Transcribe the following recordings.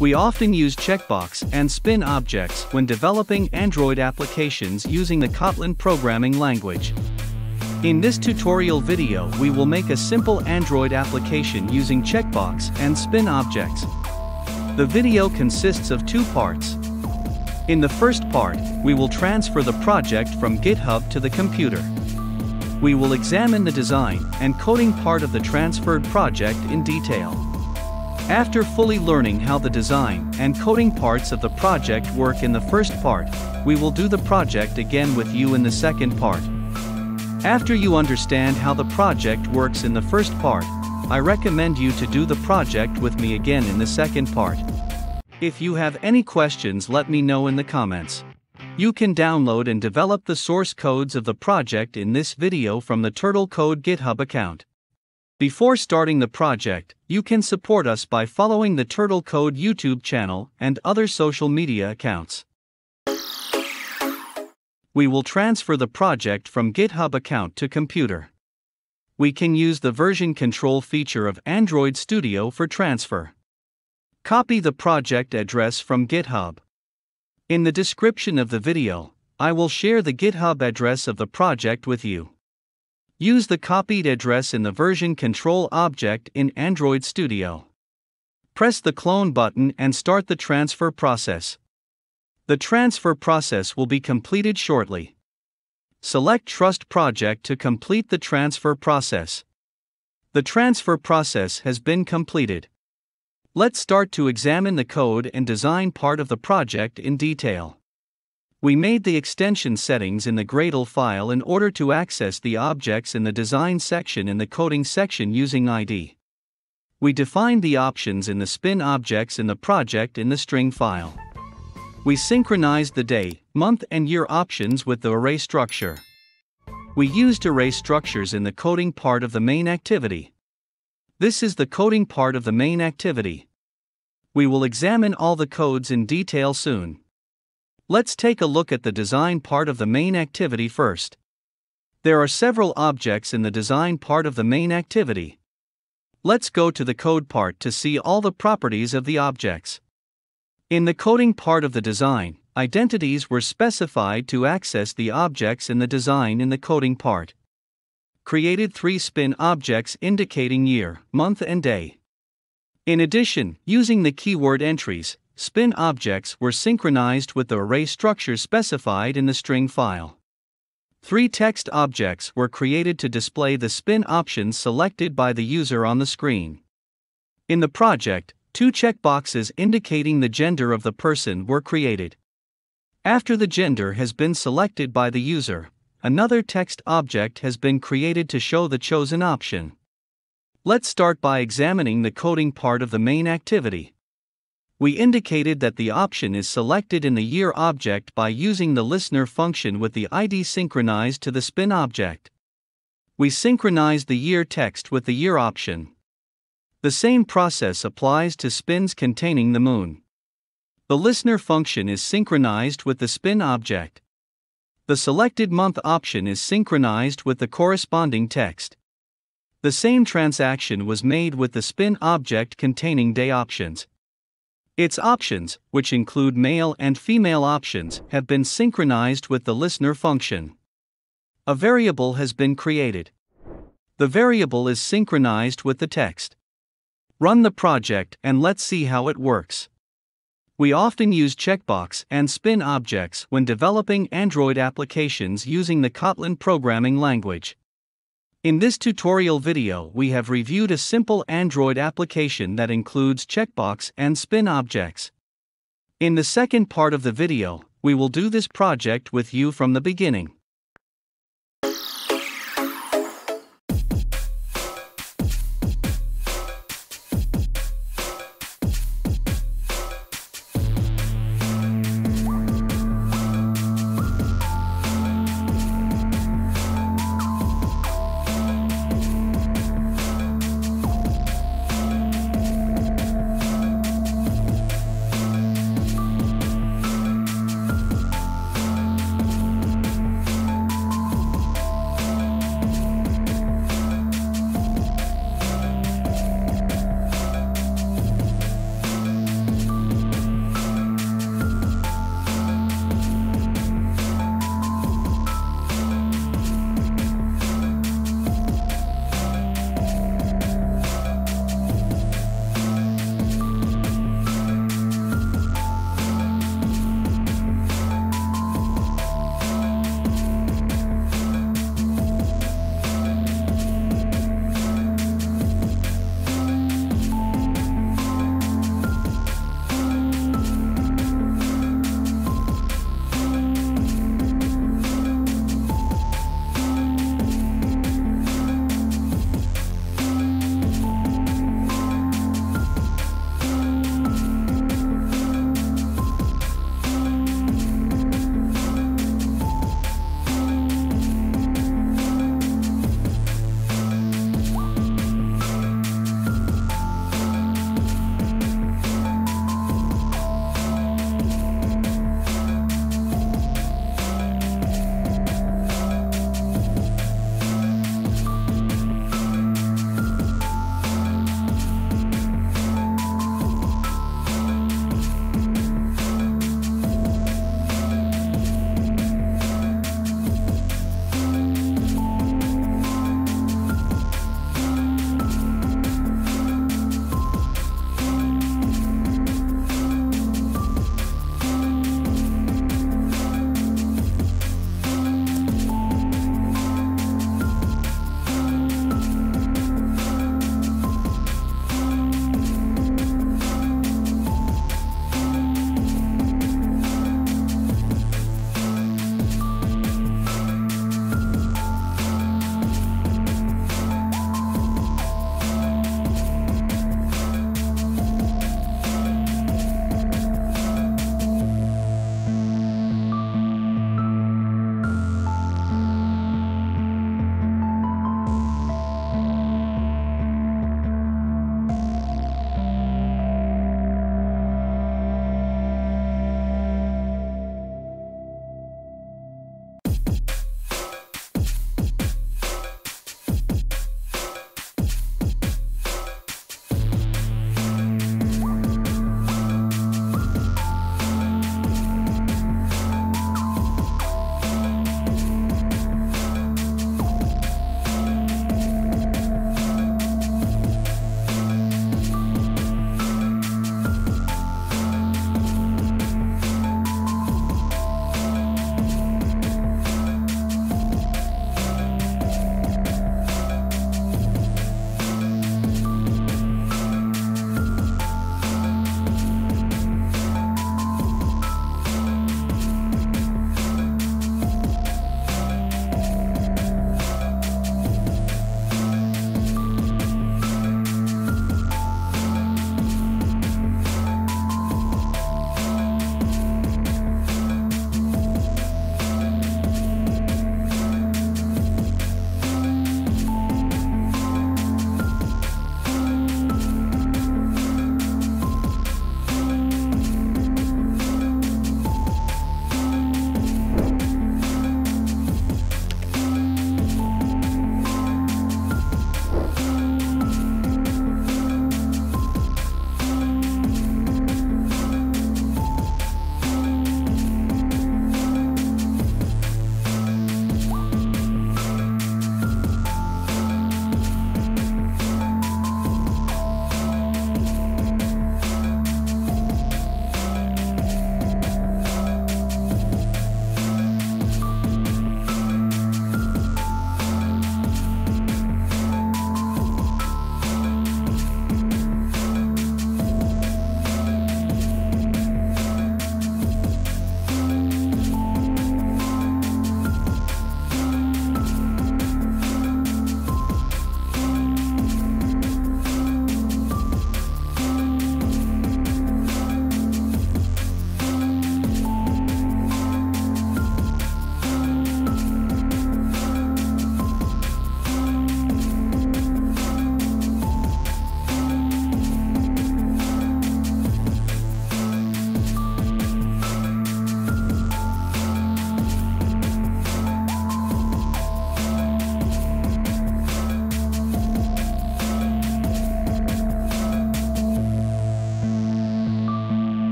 We often use checkbox and spin objects when developing Android applications using the Kotlin programming language. In this tutorial video we will make a simple Android application using checkbox and spin objects. The video consists of two parts. In the first part, we will transfer the project from GitHub to the computer. We will examine the design and coding part of the transferred project in detail. After fully learning how the design and coding parts of the project work in the first part, we will do the project again with you in the second part. After you understand how the project works in the first part, I recommend you to do the project with me again in the second part. If you have any questions let me know in the comments. You can download and develop the source codes of the project in this video from the Turtle Code GitHub account. Before starting the project, you can support us by following the Turtle Code YouTube channel and other social media accounts. We will transfer the project from GitHub account to computer. We can use the version control feature of Android Studio for transfer. Copy the project address from GitHub. In the description of the video, I will share the GitHub address of the project with you. Use the copied address in the version control object in Android Studio. Press the clone button and start the transfer process. The transfer process will be completed shortly. Select Trust Project to complete the transfer process. The transfer process has been completed. Let's start to examine the code and design part of the project in detail. We made the extension settings in the Gradle file in order to access the objects in the design section in the coding section using ID. We defined the options in the spin objects in the project in the string file. We synchronized the day, month, and year options with the array structure. We used array structures in the coding part of the main activity. This is the coding part of the main activity. We will examine all the codes in detail soon. Let's take a look at the design part of the main activity first. There are several objects in the design part of the main activity. Let's go to the code part to see all the properties of the objects. In the coding part of the design, identities were specified to access the objects in the design in the coding part created three spin objects indicating year, month, and day. In addition, using the keyword entries, spin objects were synchronized with the array structure specified in the string file. Three text objects were created to display the spin options selected by the user on the screen. In the project, two checkboxes indicating the gender of the person were created. After the gender has been selected by the user, another text object has been created to show the chosen option. Let's start by examining the coding part of the main activity. We indicated that the option is selected in the year object by using the listener function with the ID synchronized to the spin object. We synchronize the year text with the year option. The same process applies to spins containing the moon. The listener function is synchronized with the spin object. The selected month option is synchronized with the corresponding text. The same transaction was made with the spin object containing day options. Its options, which include male and female options, have been synchronized with the listener function. A variable has been created. The variable is synchronized with the text. Run the project and let's see how it works. We often use checkbox and spin objects when developing Android applications using the Kotlin programming language. In this tutorial video we have reviewed a simple Android application that includes checkbox and spin objects. In the second part of the video, we will do this project with you from the beginning.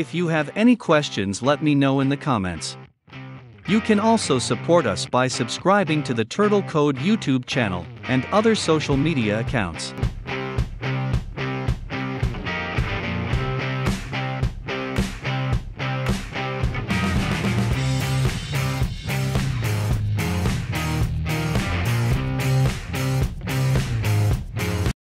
If you have any questions, let me know in the comments. You can also support us by subscribing to the Turtle Code YouTube channel and other social media accounts.